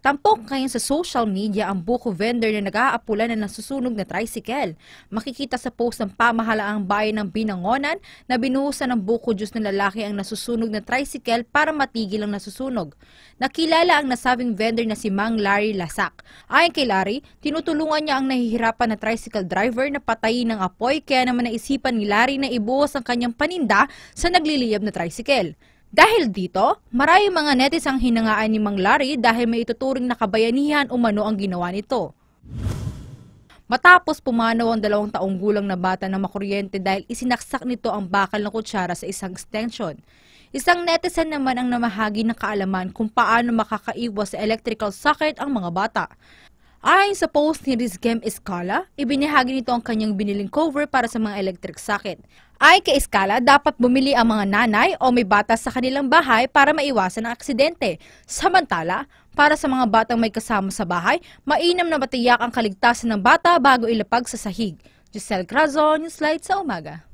Tampok ngayon sa social media ang buko vendor na nag-aapula na nasusunog na tricycle. Makikita sa post ng pamahalaang bayan ng Binangonan na binuhusan ng buko juice ng lalaki ang nasusunog na tricycle para matigil ang nasusunog. Nakilala ang nasabing vendor na si Mang Larry Lasak. Ayon kay Larry, tinutulungan niya ang nahihirapan na tricycle driver na patayin ng apoy kaya naman naisipan ni Larry na ibuhos ang kanyang paninda sa nagliliyab na tricycle. Dahil dito, maraming mga netis ang hinangaan ni Mang Larry dahil may ituturing na kabayanihan umano ang ginawa nito. Matapos pumanaw ang dalawang taong gulang na bata na makuryente dahil isinaksak nito ang bakal ng kutsara sa isang extension. Isang netizen naman ang namahagi ng kaalaman kung paano makakaiwas sa electrical socket ang mga bata. Ayon sa post ni Rizgem Escala, ibinahagi nito ang kanyang biniling cover para sa mga electric socket. Ayon kay Escala, dapat bumili ang mga nanay o may bata sa kanilang bahay para maiwasan ang aksidente. Samantala, para sa mga batang may kasama sa bahay, mainam na matiyak ang kaligtasan ng bata bago ilapag sa sahig. Giselle Crazon, Newslight sa umaga.